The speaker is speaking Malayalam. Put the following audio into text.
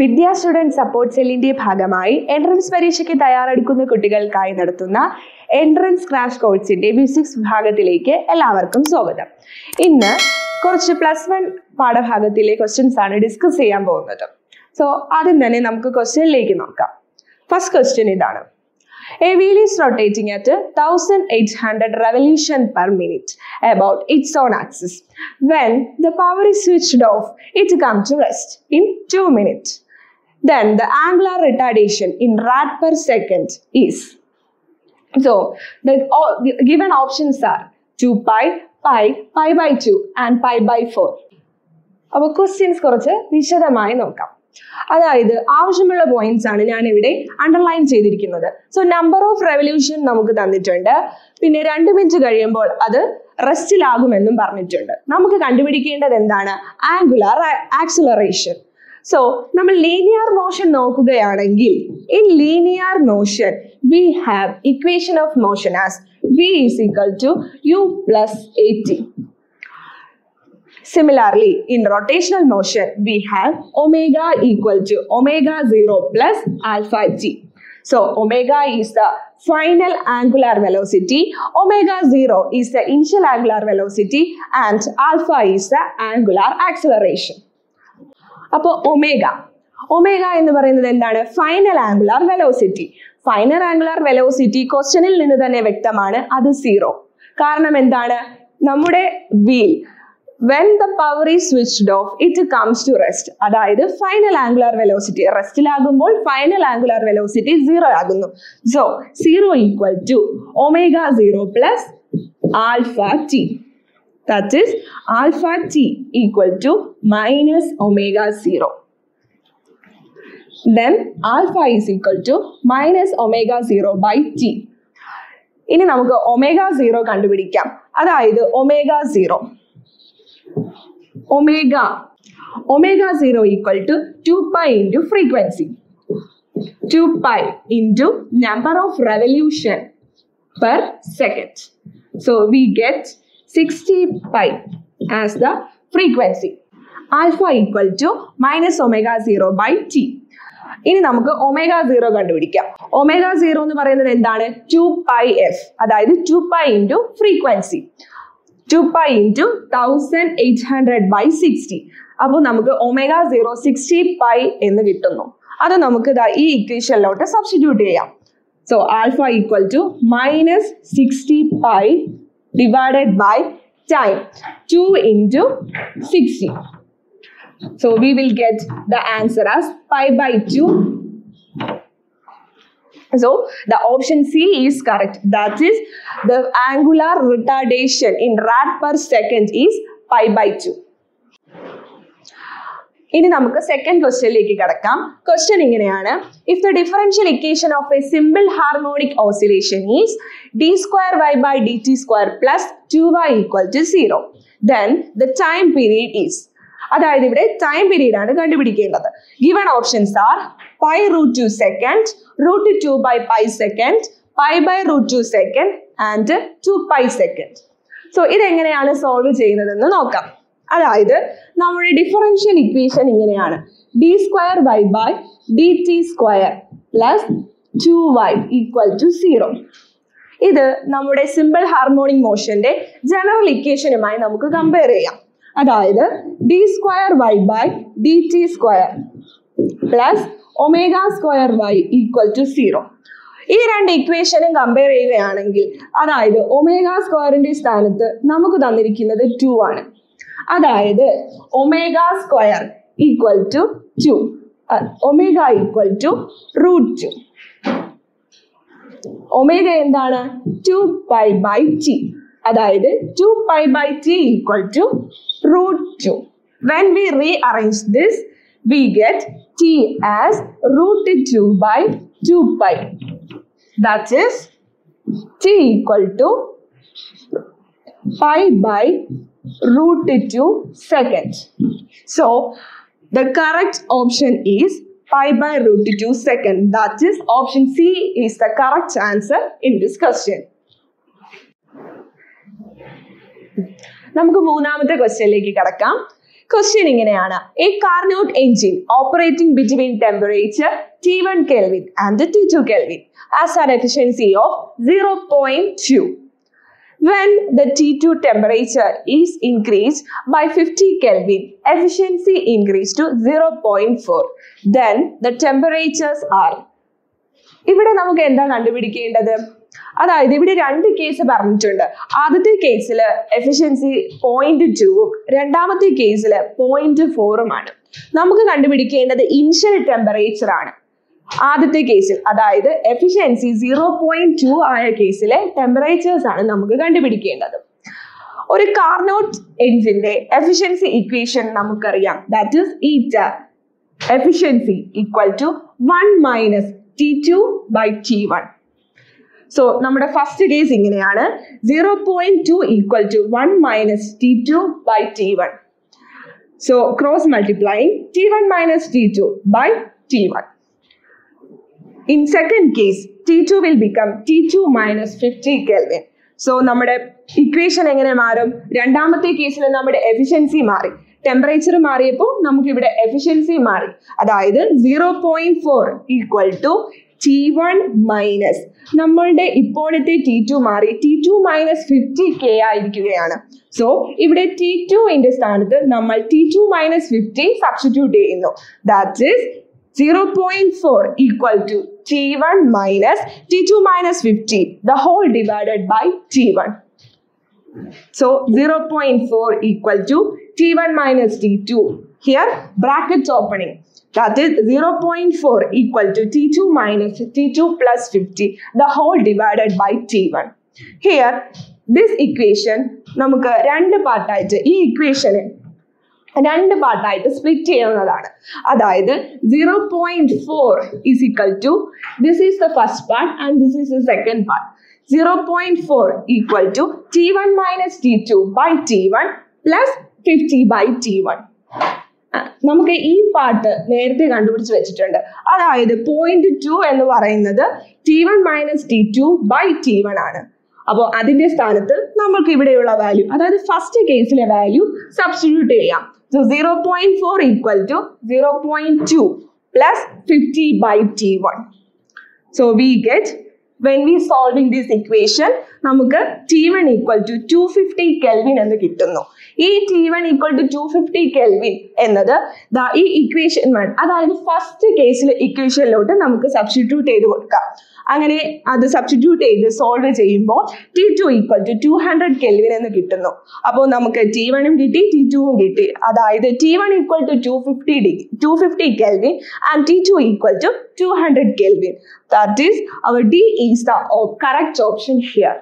വിദ്യാ സ്റ്റുഡന്റ് സപ്പോർട്ട് സെല്ലിന്റെ ഭാഗമായി എൻട്രൻസ് പരീക്ഷയ്ക്ക് തയ്യാറെടുക്കുന്ന കുട്ടികൾക്കായി നടത്തുന്ന എൻട്രൻസ് ക്രാഷ് കോഴ്സിന്റെ ഫിസിക്സ് വിഭാഗത്തിലേക്ക് എല്ലാവർക്കും സ്വാഗതം ഇന്ന് കുറച്ച് പ്ലസ് വൺ പാഠഭാഗത്തിലെ ക്വസ്റ്റ്യൻസ് ആണ് ഡിസ്കസ് ചെയ്യാൻ പോകുന്നത് സോ ആദ്യം തന്നെ നമുക്ക് ക്വസ്റ്റ്യനിലേക്ക് നോക്കാം ഫസ്റ്റ് ക്വസ്റ്റ്യൻ ഇതാണ് A wheel is rotating at 1800 revolution per minute about its own axis. When the power is switched off, it comes to rest in 2 minutes. Then the angular retardation in rad per second is. So the given options are 2 pi, pi, pi by 2 and pi by 4. അപ്പോൾ ക്വസ്റ്റ്യൻസ് കുറച്ച് വിശദമായി നോക്കാം. അതായത് ആവശ്യമുള്ള പോയിന്റ്സ് ആണ് ഞാൻ ഇവിടെ അണ്ടർലൈൻ ചെയ്തിരിക്കുന്നത്. സോ നമ്പർ ഓഫ് റെവല്യൂഷൻ നമുക്ക് തന്നിട്ടുണ്ട്. പിന്നെ രണ്ട് മിനിറ്റ് കഴിയുമ്പോൾ അത് റെസ്റ്റിലാകുമെന്നും പറഞ്ഞിട്ടുണ്ട്. നമുക്ക് കണ്ടുപിടിക്കേണ്ടത് എന്താണ്? ആംഗുലാർ ആക്സിലറേഷൻ സോ നമ്മൾ ലീനിയർ മോഷൻ നോക്കുകയാണെങ്കിൽ in linear motion we have equation of motion as v is equal to u plus at Similarly, in rotational motion, we have omega equal to omega 0 plus alpha t. So, omega is the final angular velocity, omega 0 is the initial angular velocity, and alpha is the angular acceleration. അപ്പോൾ ഒമേഗ. ഒമേഗ എന്ന് പറയുന്നത് എന്താണ്? Final angular velocity final angular velocity ക്വസ്റ്റനിൽ നിന്ന് തന്നെ വ്യക്തമാണ്. അത് സീറോ കാരണം എന്താണ്? നമ്മുടെ wheel when the power is switched off it comes to rest അതായത് ഫൈനൽ ആംഗുലാർ വെലോസിറ്റി റെസ്റ്റിലാകുമ്പോൾ ഫൈനൽ ആംഗുലാർ വെലോസിറ്റി സീറോ ആകുന്നു. So zero equal to omega zero plus alpha T that is alpha t equal to minus omega 0 then alpha is equal to minus omega 0 by t. ഇനി നമുക്ക് ഒമേഗ സീറോ കണ്ടുപിടിക്കാം. അതായത് omega zero omega omega zero equal to two pi into frequency two pi into number of revolution per second so we get 60 pi as the frequency Alpha equal to minus omega 0 by t. ഇനി നമുക്ക് ഒമേഗ സീറോ കണ്ടുപിടിക്കാം. ഒമേഗ സീറോ എന്ന് പറയുന്നത് എന്താണ്? ടു പൈ എഫ് അതായത് two pi into frequency two pi into thousand eight hundred by sixty അപ്പോൾ നമുക്ക് ഒമേഗ സീറോ സിക്സ്റ്റി പൈ എന്ന് കിട്ടുന്നു. അത് നമുക്ക് ഈ ഇക്വേഷനിലോട്ട് സബ്സ്റ്റിറ്റ്യൂട്ട് ചെയ്യാം. So alpha equal to minus sixty pi divided by time. 2 into 60 so we will get the answer as pi by 2 so the option c is correct. That is the angular retardation in rad per second is pi by 2 ഇനി നമുക്ക് സെക്കൻഡ് ക്വസ്റ്റ്യനിലേക്ക് കിടക്കാം. ക്വസ്റ്റ്യൻ ഇങ്ങനെയാണ്. If the differential equation of a simple harmonic oscillation is D square Y by D T square plus two Y equal to zero then the time period is അതായത് ഇവിടെ ടൈം പീരീഡ് ആണ് കണ്ടുപിടിക്കേണ്ടത്. Given options are pi root two second root two by pi second pi by root two second and two pi second so ഇതെങ്ങനെയാണ് സോൾവ് ചെയ്യുന്നതെന്ന് നോക്കാം. അതായത് നമ്മുടെ ഡിഫറൻഷ്യൽ ഇക്വേഷൻ ഇങ്ങനെയാണ്. D square Y by D T square plus two Y equal to zero ഇത് നമ്മുടെ സിമ്പിൾ ഹാർമോണിക് മോഷന്റെ ജനറൽ ഇക്വേഷനുമായി നമുക്ക് കമ്പയർ ചെയ്യാം. അതായത് D square Y by D T square plus omega square Y equal to zero ഈ രണ്ട് ഇക്വേഷനും കമ്പയർ ചെയ്യുകയാണെങ്കിൽ അതായത് ഒമേഗ സ്ക്വയറിന്റെ സ്ഥാനത്ത് നമുക്ക് തന്നിരിക്കുന്നത് ടു ആണ്. അതായത് omega square equal to two. Omega equal to root two. Omega എന്താണ്? Two pi by T. അതായത് two pi by T equal to root two. When we rearrange this we get T as root two by two pi. That is T equal to pi by root 2 second. So the correct option is pi by root 2 second. That is option C is the correct answer in this question. നമുക്ക് മൂന്നാമത്തെ ക്വസ്റ്റ്യനിലേക്ക് കിടക്കാം ക്വസ്റ്റ്യൻ ഇങ്ങനെയാണ് a Carnot engine operating between temperature T one kelvin and T two kelvin as an efficiency of zero point two When the T2 temperature is increased by 50 Kelvin, efficiency increased to 0.4. Then the temperatures are. ഇവിടെ നമുക്ക് എന്താ കണ്ടുപിടിക്കേണ്ടത്? അതായത് ഇവിടെ രണ്ട് കേസ് പറഞ്ഞിട്ടുണ്ട്. ആദ്യത്തെ കേസിൽ എഫിഷ്യൻസി പോയിന്റ് ടൂവും രണ്ടാമത്തെ കേസിൽ പോയിന്റ് ഫോറുമാണ് നമുക്ക് കണ്ടുപിടിക്കേണ്ടത് ഇൻഷ്യൽ ടെമ്പറേച്ചർ ആണ്. ആദ്യത്തെ കേസിൽ അതായത് എഫിഷ്യൻസി സീറോ പോയിന്റ് ടു ആയ കേസിലെ ടെമ്പറേച്ചേഴ്സ് ആണ് നമുക്ക് കണ്ടുപിടിക്കേണ്ടത്. ഒരു കാർനോട്ട് എഞ്ചിന്റെ എഫിഷ്യൻസി ഇക്വേഷൻ നമുക്കറിയാം. That is eta efficiency equal to one minus T two by T one so നമ്മുടെ ഫസ്റ്റ് കേസ് ഇങ്ങനെയാണ്. Zero point two equal to one minus T two by T one so cross multiplying T one minus T two by T one In second case, T2 will become T2 minus 50 Kelvin. So നമ്മുടെ ഇക്വേഷൻ എങ്ങനെ മാറും? രണ്ടാമത്തെ കേസിൽ നമ്മുടെ എഫിഷ്യൻസി മാറി. ടെമ്പറേച്ചർ മാറിയപ്പോൾ നമുക്ക് ഇവിടെ എഫിഷ്യൻസി മാറി. അതായത് zero point four equal to T one minus നമ്മളുടെ ഇപ്പോഴത്തെ ടി ടു മാറി. T two minus fifty K ആയിരിക്കുകയാണ്. സോ ഇവിടെ ടി ടുവിന്റെ സ്ഥാനത്ത് നമ്മൾ T two minus fifty substitute ചെയ്യുന്നു. That is 0.4 equal to T1 minus T2 minus 50, the whole divided by T1. So 0.4 equal to T1 minus T2. Here brackets opening. That is 0.4 equal to T2 minus T2 plus 50, the whole divided by T1. Here, this equation നമുക്ക് രണ്ട് പാർട്ടായിട്ട് ഈ ഇക്വേഷനെ രണ്ട് പാർട്ടായിട്ട് സ്പ്ലിറ്റ് ചെയ്യുന്നതാണ്. അതായത് zero point four is equal to this is the first part and this is the second part zero point four equal to T one minus T two by T one plus fifty by T one നമുക്ക് ഈ പാർട്ട് നേരത്തെ കണ്ടുപിടിച്ച് വെച്ചിട്ടുണ്ട്. അതായത് പോയിന്റ് ടു എന്ന് പറയുന്നത് T one minus T two by T one ആണ്. അപ്പോൾ അതിന്റെ സ്ഥാനത്ത് നമ്മൾക്ക് ഇവിടെയുള്ള വാല്യൂ അതായത് ഫസ്റ്റ് കേസിലെ വാല്യൂ സബ്സ്റ്റിറ്റ്യൂട്ട് ചെയ്യാം. Four equal to zero point two plus fifty by T one so we get when we solving this equation നമുക്ക് T one equal to two fifty kelvin എന്ന് കിട്ടുന്നു. ഈ T one equal to two fifty kelvin എന്നത് ഈ ഇക്വേഷൻ വൺ അതായത് ഫസ്റ്റ് കേസിലെ ഇക്വേഷനിലോട്ട് നമുക്ക് സബ്സ്റ്റിറ്റ്യൂട്ട് ചെയ്ത് കൊടുക്കാം. അങ്ങനെ അത് സബ്സ്റ്റിറ്റ്യൂട്ട് ചെയ്ത് സോൾവ് ചെയ്യുമ്പോൾ T two equal to two hundred kelvin എന്ന് കിട്ടുന്നു. അപ്പോൾ നമുക്ക് ടി വണ്ണും കിട്ടി ടി ടുവും കിട്ടി. അതായത് T one equal to two fifty degree two fifty kelvin and T two equal to two hundred kelvin that is our D is the correct option here